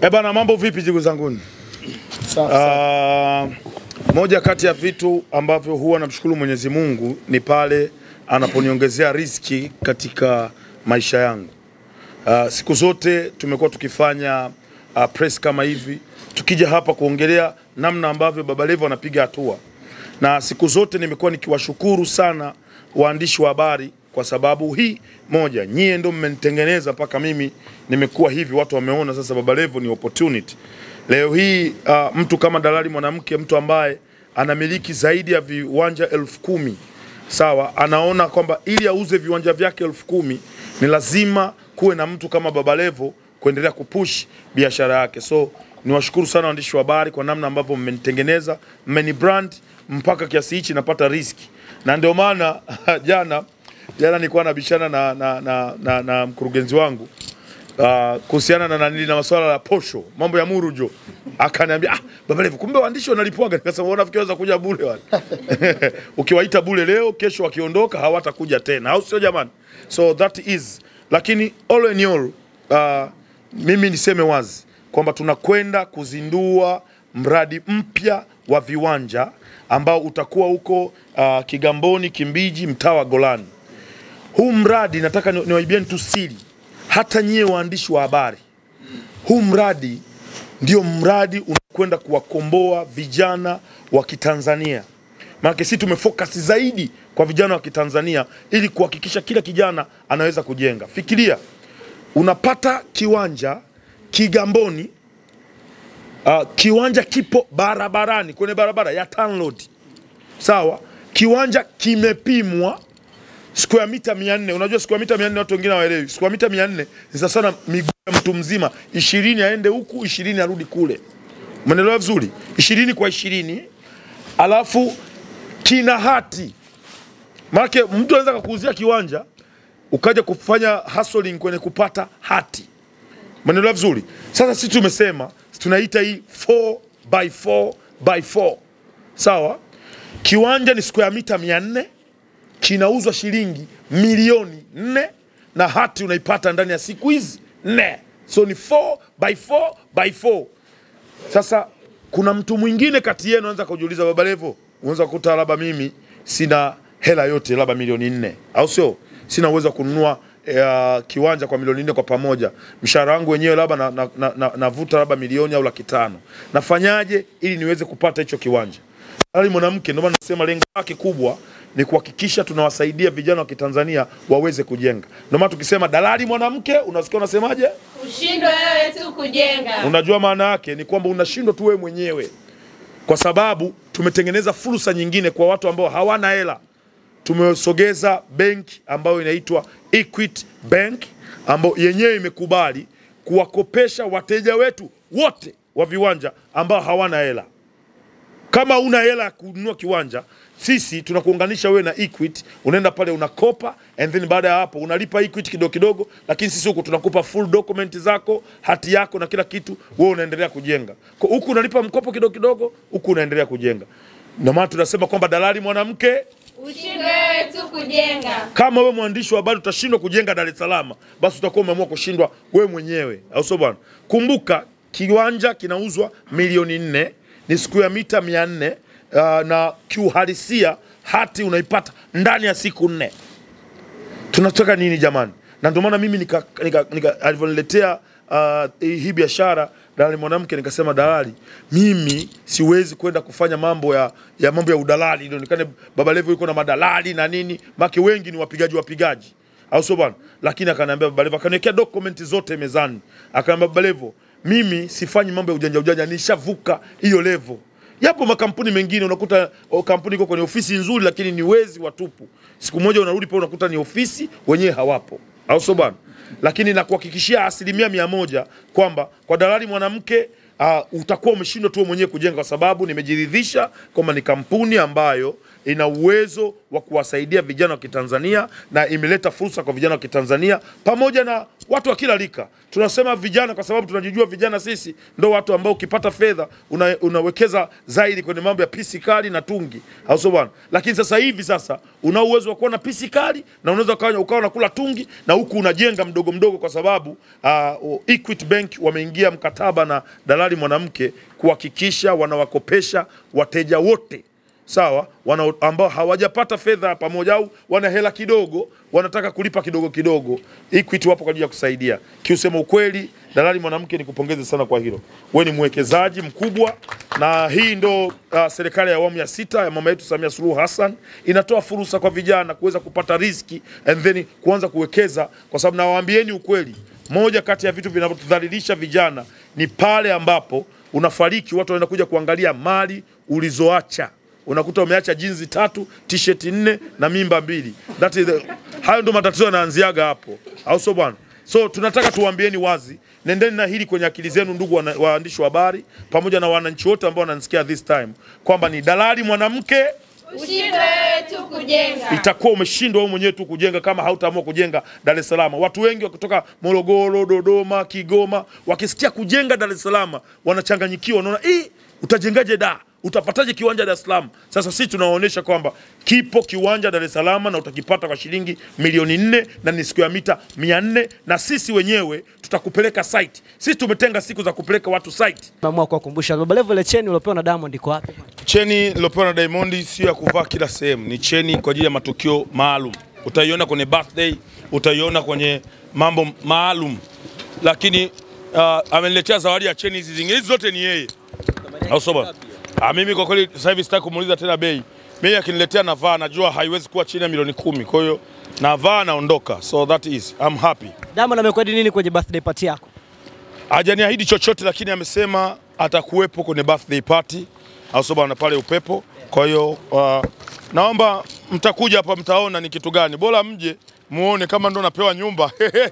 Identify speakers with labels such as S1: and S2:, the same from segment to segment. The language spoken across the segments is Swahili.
S1: Eh bana, mambo vipi ndugu zanguni? Uh, moja kati ya vitu ambavyo huwa namshukuru Mwenyezi Mungu ni pale anaponiongezea riski katika maisha yangu. Uh, siku zote tumekuwa tukifanya uh, press kama hivi, tukija hapa kuongelea namna ambavyo Baba Levo anapiga hatua, na siku zote nimekuwa nikiwashukuru sana waandishi wa habari kwa sababu hii moja, nyie ndo mmenitengeneza mpaka mimi nimekuwa hivi. Watu wameona sasa Baba Levo ni opportunity. Leo hii uh, mtu kama dalali mwanamke, mtu ambaye anamiliki zaidi ya viwanja elfu kumi sawa, anaona kwamba ili auze viwanja vyake elfu kumi ni lazima kuwe na mtu kama Baba Levo kuendelea kupush biashara yake. So niwashukuru sana waandishi wa habari kwa namna ambavyo mmenitengeneza, mmeni brand mpaka kiasi hichi napata riski, na ndio maana jana jana nilikuwa nabishana na, na, na, na, na mkurugenzi wangu uh, kuhusiana na nani na masuala ya posho, mambo ya murujo, akaniambia ah, Baba Levo, kumbe waandishi wanalipwaga. Nikasema wanafikiri waweza kuja bure wale? Ukiwaita bure leo, kesho wakiondoka hawatakuja tena, au sio jamani? So that is, lakini all in all, uh, mimi niseme wazi kwamba tunakwenda kuzindua mradi mpya wa viwanja ambao utakuwa huko uh, Kigamboni, Kimbiji, mtaa wa Golani. Huu mradi nataka ni- niwaibieni tu siri, hata nyie waandishi wa habari, huu mradi ndio mradi unakwenda kuwakomboa vijana wa Kitanzania. Maana sisi tumefocus zaidi kwa vijana wa Kitanzania ili kuhakikisha kila kijana anaweza kujenga. Fikiria unapata kiwanja Kigamboni, uh, kiwanja kipo barabarani kwenye barabara ya TANROADS. Sawa, kiwanja kimepimwa square mita 400. Unajua square mita 400 watu wengine hawaelewi. Square mita 400 ni sasa sana miguu ya mtu mzima, 20 aende huku, 20 arudi kule. Umeelewa vizuri? 20 kwa 20. Alafu kina hati. Maana mtu anaweza kukuuzia kiwanja ukaja kufanya hustling kwenye kupata hati. Umeelewa vizuri? Sasa sisi tumesema tunaita hii 4 by 4 by 4. Sawa? Kiwanja ni square mita 400 kinauzwa shilingi milioni nne na hati unaipata ndani ya siku hizi nne, so ni 4 by 4 by 4. Sasa kuna mtu mwingine kati yenu anaweza kujiuliza, Baba Levo, unaweza kukuta labda mimi sina hela yote, labda milioni nne, au sio? Sina uwezo wa kununua eh, kiwanja kwa milioni nne kwa pamoja, mshahara wangu wenyewe labda navuta na, na, na, na labda milioni au laki tano. Nafanyaje ili niweze kupata hicho kiwanja? Dalali mwanamke, ndio maana nasema lengo lake kubwa ni kuhakikisha tunawasaidia vijana wa Kitanzania waweze kujenga. Ndio maana tukisema dalali mwanamke, unasikia unasemaje?
S2: Ushindwe wewe tu kujenga.
S1: Unajua maana yake ni kwamba unashindwa tu wewe mwenyewe, kwa sababu tumetengeneza fursa nyingine kwa watu ambao hawana hela. Tumesogeza benki ambayo inaitwa Equity Bank ambayo yenyewe imekubali kuwakopesha wateja wetu wote wa viwanja ambao hawana hela. Kama una hela ya kununua kiwanja, sisi tunakuunganisha wewe na Equity, unaenda pale unakopa, and then baada ya hapo unalipa Equity kidogo kidogo, lakini sisi huku tunakupa full document zako, hati yako na kila kitu, wewe unaendelea kujenga. Kwa huku unalipa mkopo kidogo kidogo, huku unaendelea kujenga. Ndio maana tunasema kwamba dalali mwanamke,
S2: Ushindwe tu kujenga.
S1: kama wewe mwandishi wa habari utashindwa kujenga Dar es Salaam, basi utakuwa umeamua kushindwa wewe mwenyewe, au sio bwana? Kumbuka kiwanja kinauzwa milioni nne, ni siku ya mita mia nne uh, na kiuhalisia hati unaipata ndani ya siku nne. Tunataka nini jamani? Na ndio maana mimi nika, nika, nika, alivyoniletea uh, hii biashara dalali mwanamke, nikasema dalali, mimi siwezi kwenda kufanya mambo ya, ya mambo ya udalali, inaonekane Baba Levo yuko na madalali na nini, make wengi ni wapigaji wapigaji, au sio bwana? Lakini akaniambia Baba Levo, akaniwekea dokumenti zote mezani, akaniambia Baba Levo, mimi sifanyi mambo ya ujanja ujanja, nishavuka hiyo levo. Yapo makampuni mengine unakuta o, kampuni iko kwenye ofisi nzuri, lakini ni wezi watupu. Siku moja unarudi pale unakuta ni ofisi wenyewe hawapo, au sio bwana? Lakini nakuhakikishia asilimia mia moja kwamba kwa dalali mwanamke uh, utakuwa umeshindwa tu mwenyewe kujenga, kwa sababu nimejiridhisha kwamba ni kampuni ambayo ina uwezo wa kuwasaidia vijana wa Kitanzania na imeleta fursa kwa vijana wa Kitanzania pamoja na watu wa kila rika. Tunasema vijana kwa sababu tunajijua vijana sisi ndo watu ambao ukipata fedha una, unawekeza zaidi kwenye mambo ya pisi kali na tungi, au sio bwana? Lakini sasa hivi sasa una uwezo wa kuwa na pisi kali na unaweza ukawa ukawa unakula tungi na huku unajenga mdogo mdogo, kwa sababu uh, Equity Bank wameingia mkataba na dalali mwanamke kuhakikisha wanawakopesha wateja wote sawa, wana ambao hawajapata fedha pamoja au wana hela kidogo, wanataka kulipa kidogo kidogo. Equity wapo kwa ajili ya kusaidia. Kiusema ukweli, dalali mwanamke, nikupongeze sana kwa hilo. We ni mwekezaji mkubwa, na hii ndo uh, serikali ya awamu ya sita ya mama yetu Samia Suluhu Hassan inatoa fursa kwa vijana kuweza kupata riziki and then kuanza kuwekeza, kwa sababu nawaambieni ukweli, moja kati ya vitu vinavyotudhalilisha vijana ni pale ambapo unafariki, watu wanaenda kuja kuangalia mali ulizoacha unakuta umeacha jinzi tatu, t-shirt nne na mimba mbili. That is the, hayo ndo matatizo yanaanziaga hapo, au sio bwana? So tunataka tuwaambieni wazi, nendeni na hili kwenye akili zenu, ndugu waandishi wa habari, pamoja na wananchi wote ambao wananisikia this time, kwamba ni dalali mwanamke
S2: Ushindwe tu kujenga.
S1: itakuwa umeshindwa wewe mwenyewe tu kujenga kama hautaamua kujenga Dar es Salaam. Watu wengi wakitoka Morogoro, Dodoma, Kigoma wakisikia kujenga Dar es Salaam wanachanganyikiwa, wanaona eh, utajengaje da utapataje kiwanja Dar es Salaam? Sasa sisi tunawaonyesha kwamba kipo kiwanja Dar es Salaam na utakipata kwa shilingi milioni nne na ni siku ya mita mia nne na sisi wenyewe tutakupeleka site. Sisi tumetenga siku za kupeleka watu site.
S3: Naamua kuwakumbusha Baba Levo, ile cheni uliopewa na Diamond iko wapi?
S1: Cheni uliopewa na Diamond sio ya kuvaa kila sehemu, ni cheni kwa ajili ya matukio maalum. Utaiona kwenye birthday, utaiona kwenye mambo maalum, lakini uh, ameniletea zawadi ya cheni hizi zingine, hizi zote ni yeye, au? Ah, mimi kwa kweli sasa hivi sitaki kumuuliza tena bei. Mimi akiniletea navaa, najua haiwezi kuwa chini ya milioni kumi, kwa hiyo navaa naondoka, so that is I'm happy.
S3: Diamond amekuahidi nini kwenye birthday party yako?
S1: hajaniahidi chochote lakini amesema atakuwepo kwenye birthday party au bwana pale upepo. Kwa hiyo uh, naomba mtakuja hapa mtaona ni kitu gani, bora mje muone kama ndo napewa nyumba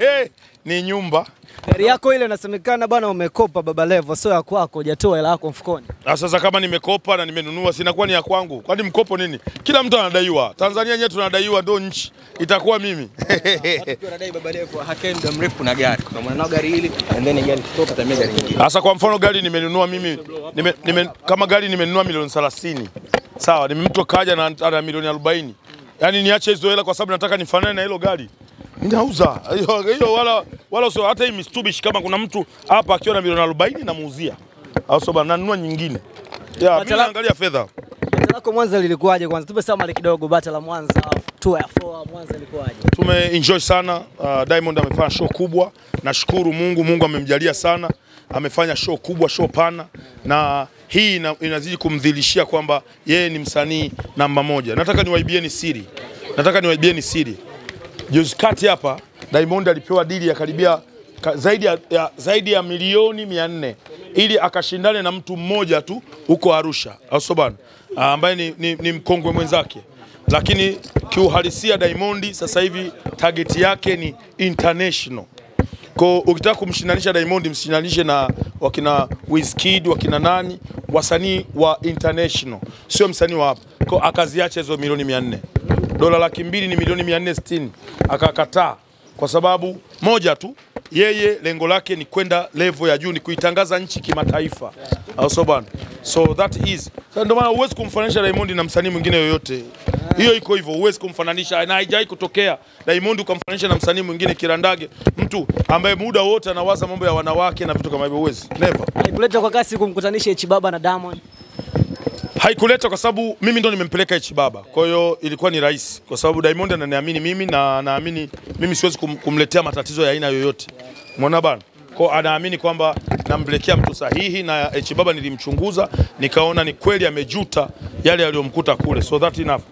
S1: ni nyumba.
S3: Gari yako ile inasemekana bwana umekopa Baba Levo, sio ya kwako, hujatoa hela yako mfukoni.
S1: Ah, Sasa kama nimekopa na nimenunua sinakuwa ni ya kwangu, kwani mkopo nini? Kila mtu anadaiwa. Tanzania yenyewe tunadaiwa, ndo nchi itakuwa mimi. Sasa kwa mfano gari nimenunua mimi nime, nime, kama gari nimenunua milioni 30 sawa, ni mtu kaja na ana milioni 40, yaani niache hizo hela kwa sababu nataka nifanane na hilo gari ninauza hiyo hiyo, wala wala sio hata hii Mitsubishi. Kama kuna mtu hapa akiwa na milioni 40 namuuzia, au sio bana, nanunua nyingine ya mimi naangalia fedha.
S3: Lako Mwanza lilikuwaje kwanza? Tupe summary kidogo, bata la Mwanza, tour ya 4 Mwanza ilikuwaje?
S1: Tume enjoy sana. Uh, Diamond amefanya show kubwa, nashukuru Mungu. Mungu amemjalia sana, amefanya show kubwa, show pana, na hii ina, inazidi kumdhilishia kwamba yeye ni msanii namba moja. Nataka niwaibieni siri, nataka niwaibieni siri. Juzi kati hapa Diamond alipewa dili ya karibia ka, zaidi, ya, ya, zaidi ya milioni mia nne ili akashindane na mtu mmoja tu huko Arusha, au ambaye ni, ni, ni mkongwe mwenzake, lakini kiuhalisia Diamond sasa hivi target yake ni international. Kwa ukitaka kumshindanisha Diamond mshindanishe na wakina Wizkid, wakina nani, wasanii wa international, sio msanii wa hapa. Kwa akaziacha hizo milioni 400. Dola laki mbili ni milioni 460. Akakataa kwa sababu moja tu, yeye lengo lake ni kwenda level ya juu, ni kuitangaza nchi kimataifa, au sio bana? So that is ndio maana huwezi kumfananisha Diamond na msanii mwingine yoyote. Hiyo iko hivyo, huwezi kumfananisha na haijawahi kutokea Diamond ukamfananisha na msanii mwingine kirandage, mtu ambaye muda wote anawaza mambo ya wanawake na vitu kama hivyo, huwezi, never.
S3: Haikuleta kwa kasi kumkutanisha H Baba na Diamond.
S1: Haikuleta kwa sababu mimi ndo nimempeleka H Baba, kwa hiyo ilikuwa ni rahisi, kwa sababu Diamond ananiamini mimi na naamini mimi siwezi kum, kumletea matatizo ya aina yoyote, umeona bana. Kwa anaamini kwamba namlekea mtu sahihi, na H Baba nilimchunguza nikaona ni kweli amejuta yale yaliyomkuta kule, so that enough.